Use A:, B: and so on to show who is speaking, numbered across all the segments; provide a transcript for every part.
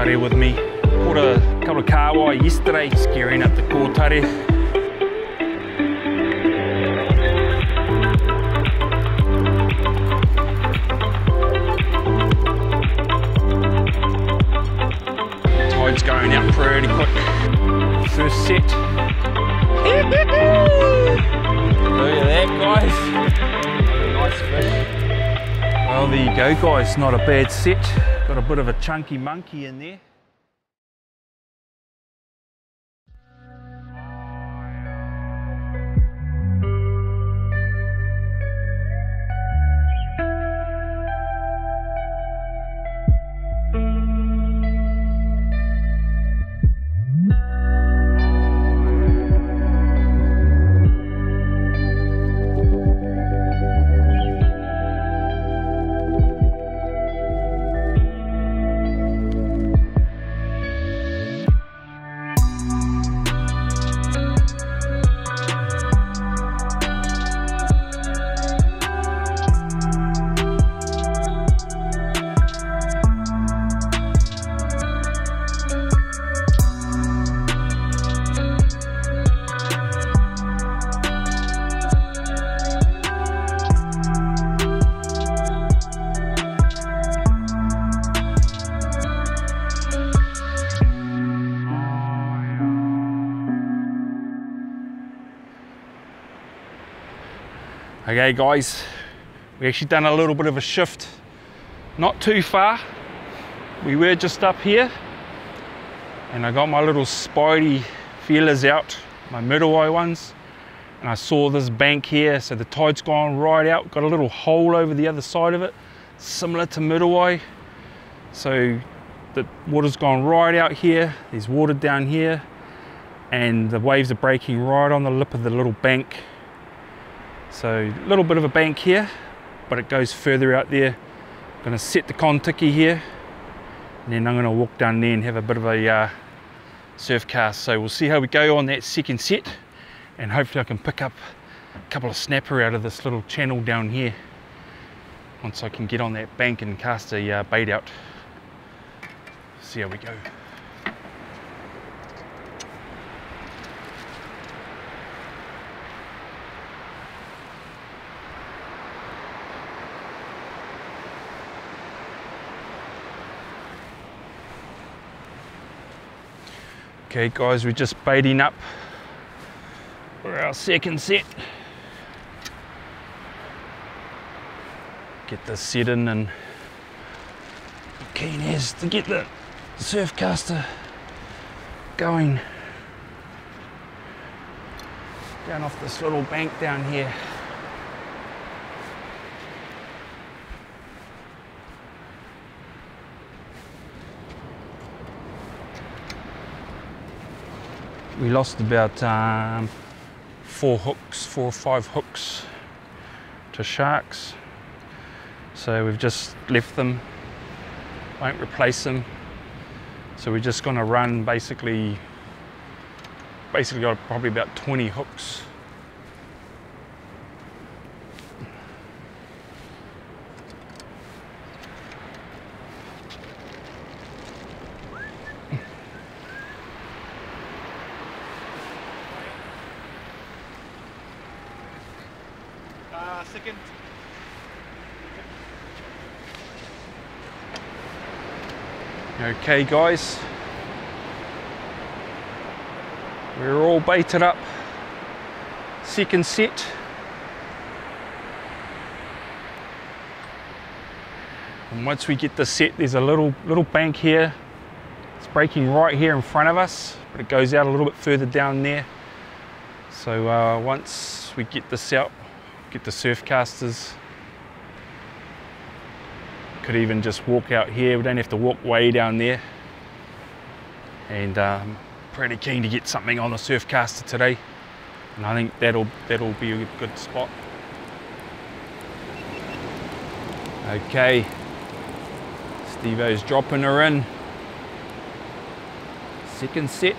A: kōtare with me. Caught a couple of kahawai yesterday, scaring up the kōtare. Tide's going out pretty quick. First set. Look at that, guys. Nice fish. Well, there you go, guys. Not a bad set. Got a bit of a chunky monkey in there. Okay guys, we actually done a little bit of a shift, not too far. We were just up here and I got my little spidey feelers out, my Muriwai ones, and I saw this bank here, so the tide's gone right out, got a little hole over the other side of it, similar to Muriwai. So the water's gone right out here, there's water down here, and the waves are breaking right on the lip of the little bank so a little bit of a bank here, but it goes further out there. I'm gonna set the kontiki here, and then I'm gonna walk down there and have a bit of a uh, surf cast. So we'll see how we go on that second set, and hopefully I can pick up a couple of snapper out of this little channel down here once I can get on that bank and cast a uh, bait out. See how we go. Okay guys, we're just baiting up for our second set. Get this set in and keen as to get the surf caster going down off this little bank down here. We lost about um, four hooks, four or five hooks to sharks. So we've just left them, won't replace them. So we're just gonna run basically, basically got probably about 20 hooks Okay guys, we're all baited up. Second set. And once we get the set, there's a little little bank here. It's breaking right here in front of us, but it goes out a little bit further down there. So uh, once we get this out, get the surf casters. Could even just walk out here. We don't have to walk way down there. And um, pretty keen to get something on the surf caster today. And I think that'll that'll be a good spot. Okay. Steve-O's dropping her in. Second set.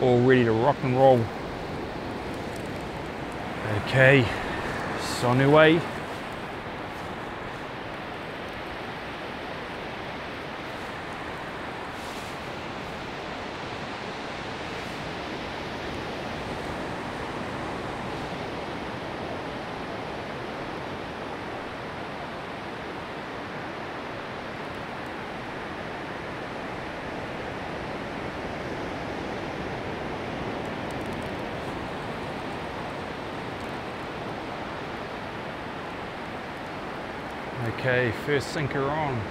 A: All ready to rock and roll. Okay, Sonue. Okay, first sinker on.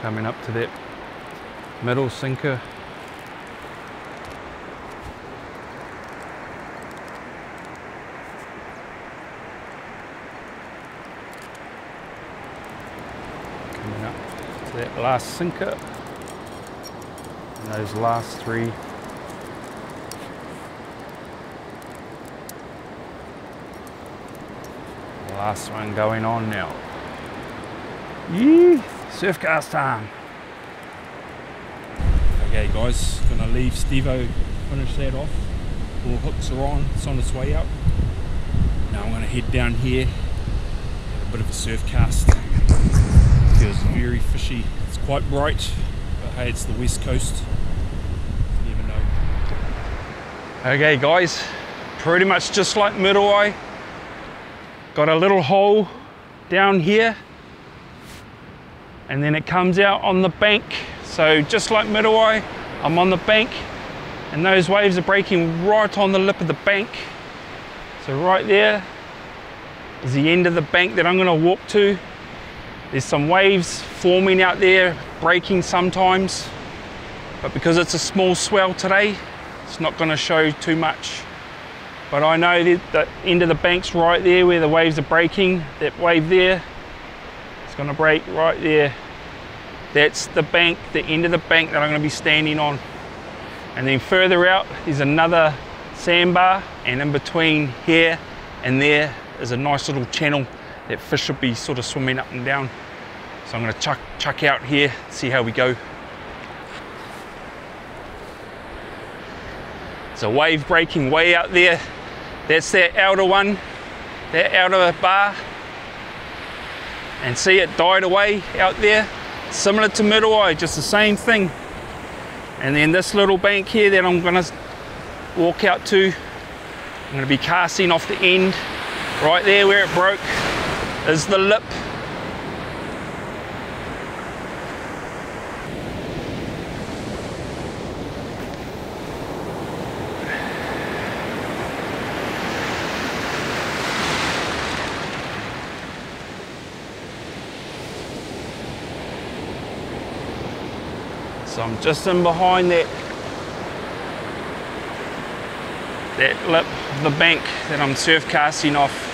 A: Coming up to that middle sinker. Coming up to that last sinker. And those last three. Last one going on now. Yee, surf cast time. Okay guys, gonna leave Stevo finish that off. All hooks are on, it's on its way up. Now I'm gonna head down here, a bit of a surf cast. Feels very fishy. Quite bright, but hey, it's the west coast. You never know. Okay guys, pretty much just like Muriwai. Got a little hole down here and then it comes out on the bank. So just like Muriwai, I'm on the bank and those waves are breaking right on the lip of the bank. So right there is the end of the bank that I'm gonna walk to. There's some waves forming out there, breaking sometimes, but because it's a small swell today, it's not gonna show too much. But I know that the end of the bank's right there where the waves are breaking. That wave there, it's gonna break right there. That's the bank, the end of the bank that I'm gonna be standing on. And then further out, is another sandbar, and in between here and there is a nice little channel that fish should be sort of swimming up and down. So I'm gonna chuck, chuck out here, see how we go. There's a wave breaking way out there. That's that outer one, that outer bar. And see it died away out there. Similar to Muriwai, just the same thing. And then this little bank here that I'm gonna walk out to, I'm gonna be casting off the end. Right there where it broke is the lip. So I'm just in behind that that lip of the bank that I'm surf casting off.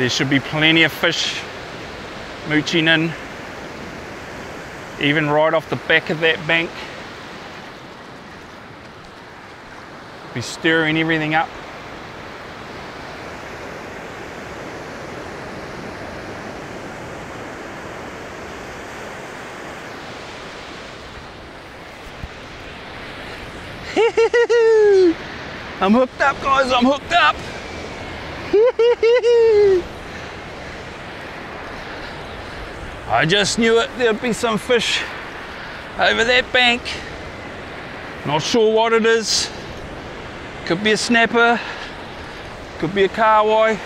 A: There should be plenty of fish mooching in, even right off the back of that bank. Be stirring everything up. I'm hooked up, guys. I'm hooked up. I just knew it. There'd be some fish over that bank. Not sure what it is. Could be a snapper. Could be a kahawai.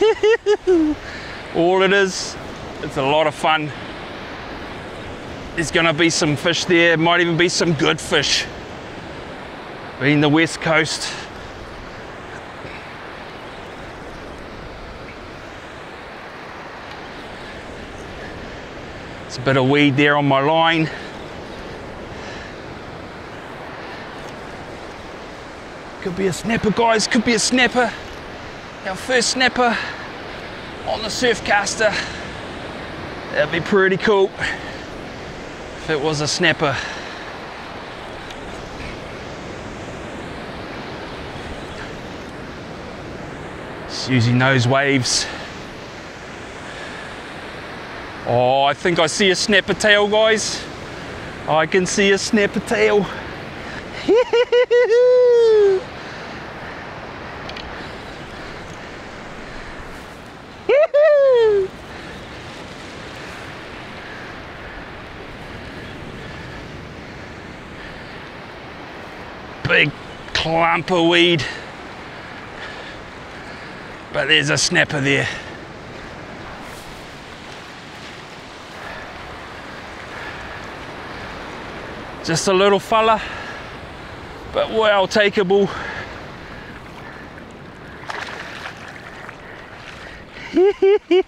A: All it is, it's a lot of fun. There's gonna be some fish there. Might even be some good fish being the west coast. It's a bit of weed there on my line. Could be a snapper, guys, could be a snapper. Our first snapper on the Surfcaster. That'd be pretty cool if it was a snapper. Just using those waves. Oh, I think I see a snapper tail, guys. I can see a snapper tail. Big clump of weed. But there's a snapper there. Just a little fella, but well takeable.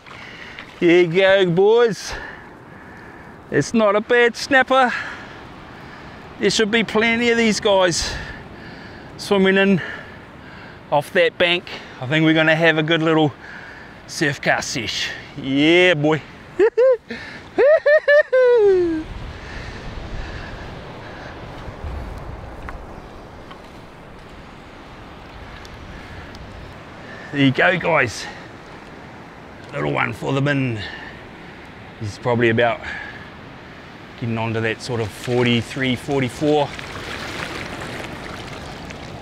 A: Here you go, boys. It's not a bad snapper. There should be plenty of these guys swimming in off that bank. I think we're gonna have a good little surf cast sesh. Yeah, boy. There you go, guys. Little one for the bin. He's probably about getting onto that sort of 43, 44,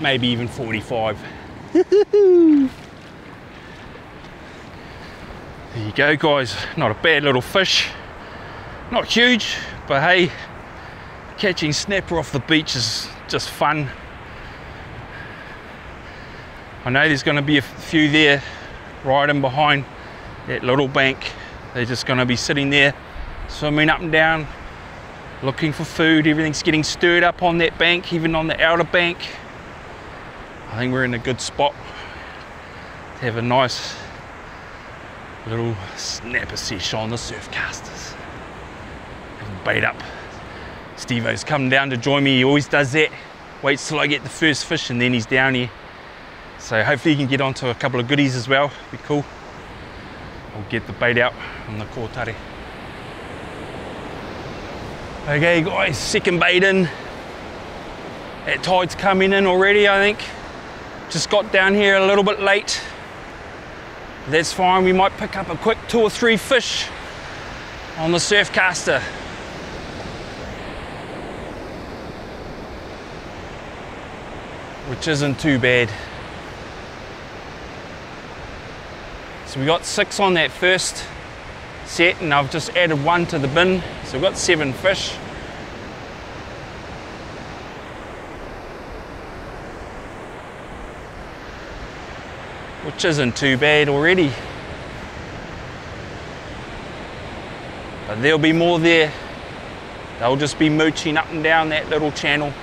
A: maybe even 45. there you go, guys. Not a bad little fish. Not huge, but hey, catching snapper off the beach is just fun. I know there's going to be a few there right in behind that little bank. They're just going to be sitting there, swimming up and down, looking for food. Everything's getting stirred up on that bank, even on the outer bank. I think we're in a good spot to have a nice little snapper sesh on the surf casters. Bait up. Steve-O's come down to join me. He always does that. Waits till I get the first fish and then he's down here. So hopefully you can get onto a couple of goodies as well, be cool. I'll get the bait out on the kōtare. Okay guys, second bait in. That tide's coming in already, I think. Just got down here a little bit late. That's fine, we might pick up a quick two or three fish on the surf caster. Which isn't too bad. So we got six on that first set and I've just added one to the bin. So we've got seven fish. Which isn't too bad already. But there'll be more there. They'll just be mooching up and down that little channel.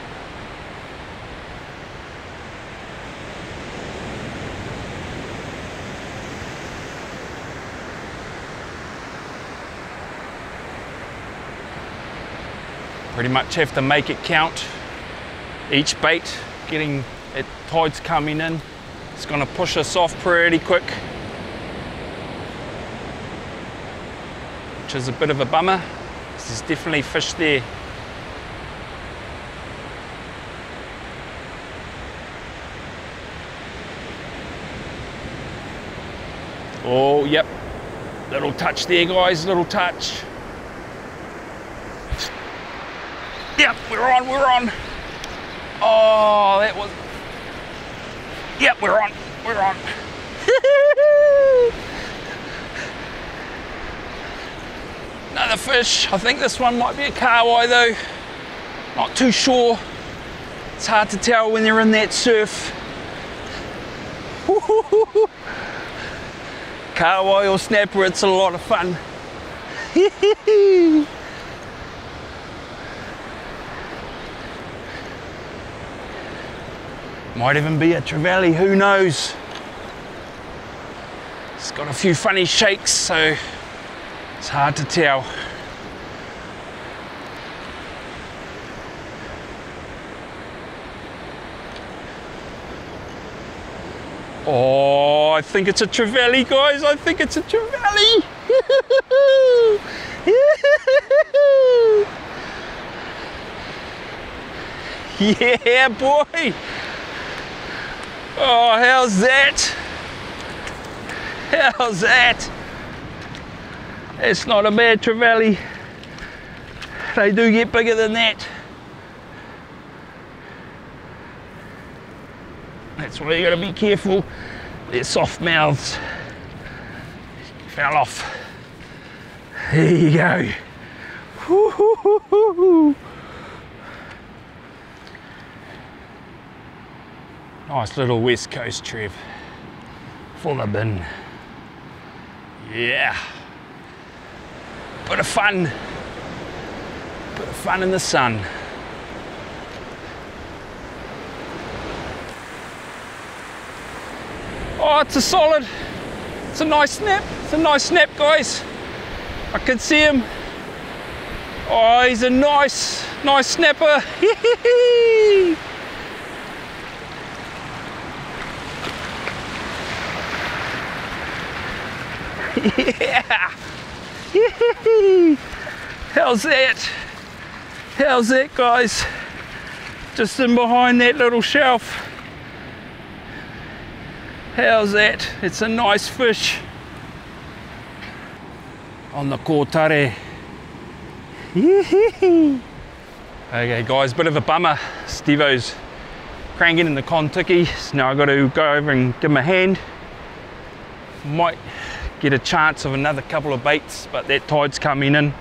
A: Pretty much have to make it count. Each bait getting it tides coming in. It's gonna push us off pretty quick. Which is a bit of a bummer. There's definitely fish there. Oh, yep. Little touch there, guys, little touch. Yep, we're on, we're on. Oh, that was. Yep, we're on, we're on. Another fish. I think this one might be a kahawai though. Not too sure. It's hard to tell when they're in that surf. kahawai or snapper, it's a lot of fun. Might even be a trevally, who knows? It's got a few funny shakes, so it's hard to tell. Oh, I think it's a trevally, guys. I think it's a trevally. yeah, boy. Oh, how's that? How's that? It's not a bad trevally. They do get bigger than that. That's why you gotta be careful. They're soft mouths. Fell off. There you go. Woo -hoo -hoo Nice little west coast trip. Full the bin. Yeah. Bit of fun. Bit of fun in the sun. Oh, it's a solid. It's a nice snap. It's a nice snap, guys. I can see him. Oh, he's a nice, nice snapper. yeah. How's that? How's that, guys? Just in behind that little shelf. How's that? It's a nice fish. On the kōtare. okay guys, bit of a bummer. Stevo's cranking in the Kontiki. So now I've got to go over and give him a hand. Might get a chance of another couple of baits, but that tide's coming in.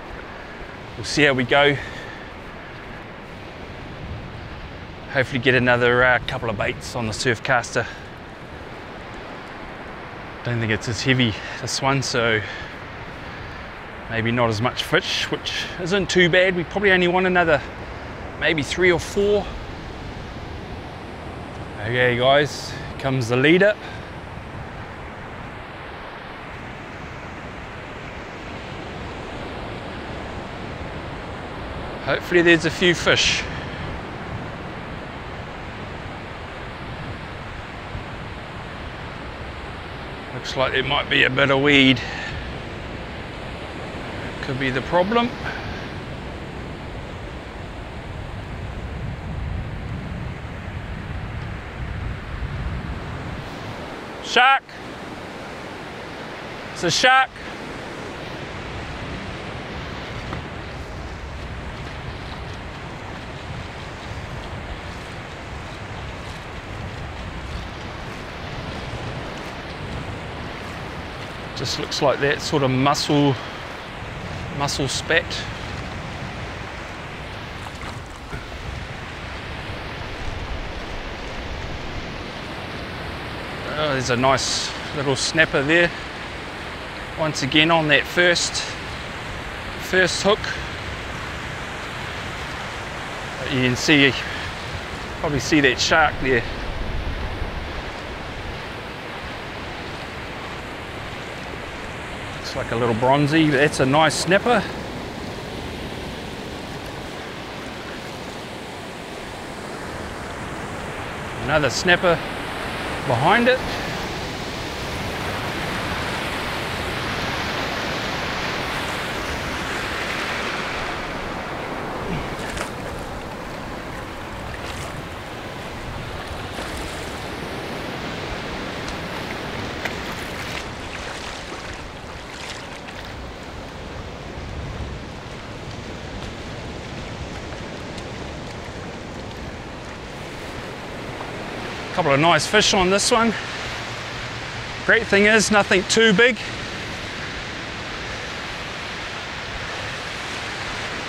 A: We'll see how we go. Hopefully get another uh, couple of baits on the surf caster don't think it's as heavy this one so maybe not as much fish which isn't too bad we probably only want another maybe three or four okay guys comes the leader hopefully there's a few fish Looks like it might be a bit of weed. Could be the problem. Shark. It's a shark. Looks like that sort of mussel, mussel spat. Oh, there's a nice little snapper there. Once again on that first, first hook. You can see, probably see that shark there. Like a little bronzy. That's a nice snapper. Another snapper behind it. Couple of nice fish on this one. Great thing is nothing too big.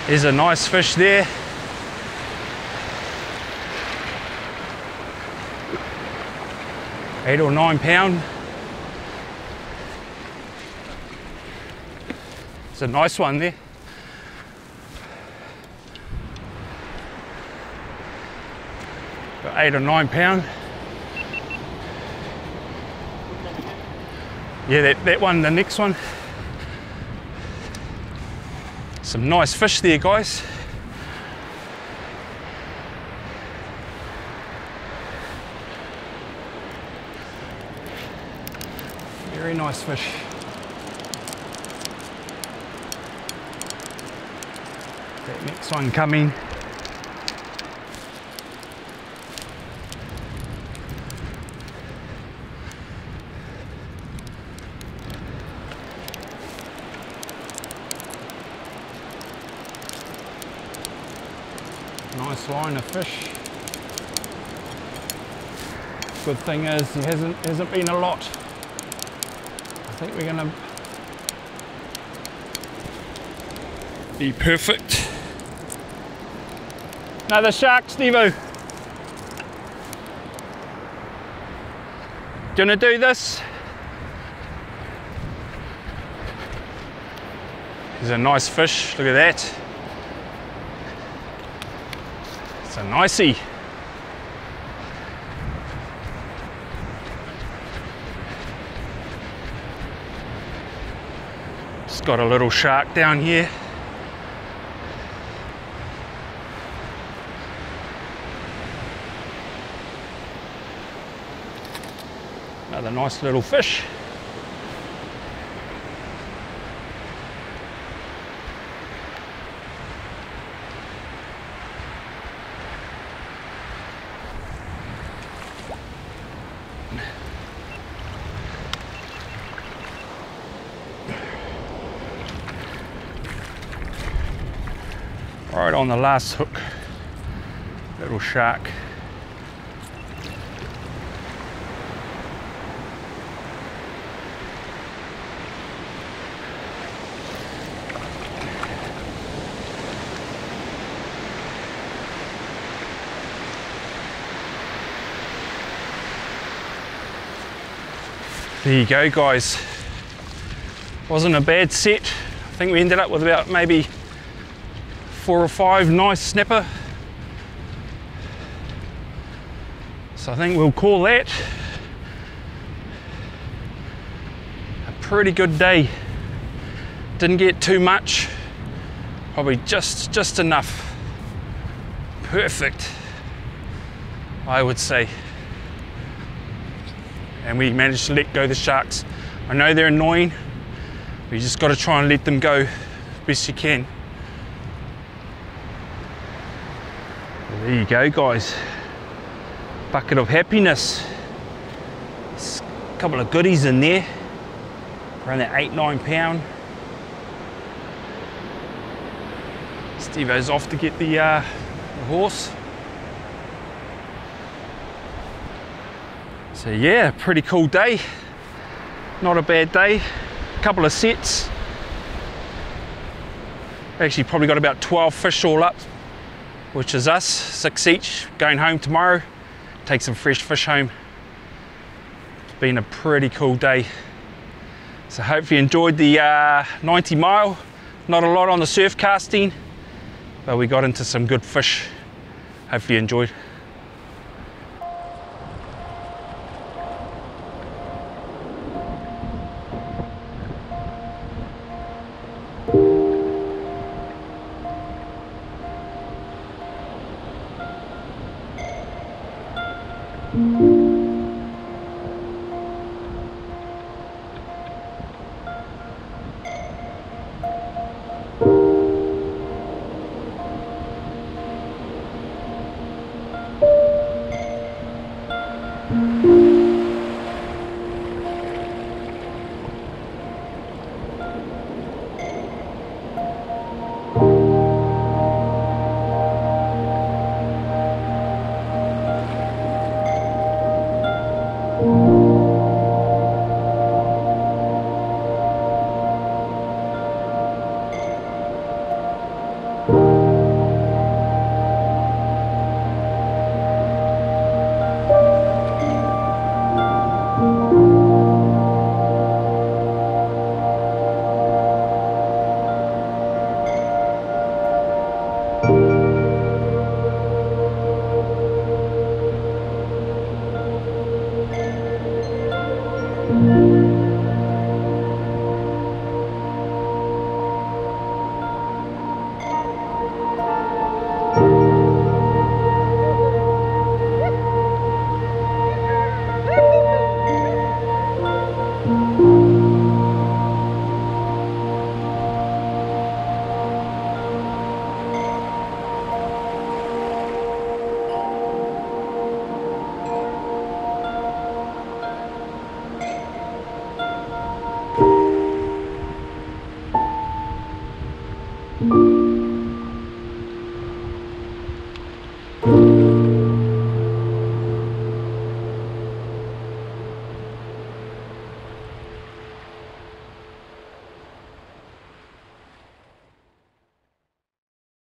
A: There's a nice fish there. Eight or nine pound. It's a nice one there. Got eight or nine pound. Yeah, that, that one, the next one. Some nice fish there, guys. Very nice fish. That next one coming. line of fish. Good thing is there hasn't, hasn't been a lot. I think we're gonna be perfect. Another shark, Stevo. Gonna do this. There's a nice fish, look at that. A nicey. Just got a little shark down here. Another nice little fish. On the last hook, little shark. There you go guys. Wasn't a bad set. I think we ended up with about maybe four or five nice snapper. So I think we'll call that a pretty good day. Didn't get too much, probably just, just enough. Perfect, I would say. And we managed to let go the sharks. I know they're annoying, but you just got to try and let them go best you can. There you go, guys. Bucket of happiness. There's a couple of goodies in there. Around that eight, nine pound. Steve-O's off to get the, uh, the horse. So yeah, pretty cool day. Not a bad day. A couple of sets. Actually probably got about 12 fish all up which is us, six each, going home tomorrow, take some fresh fish home. It's been a pretty cool day. So hope you enjoyed the uh, 90 mile. Not a lot on the surf casting, but we got into some good fish. Hopefully you enjoyed.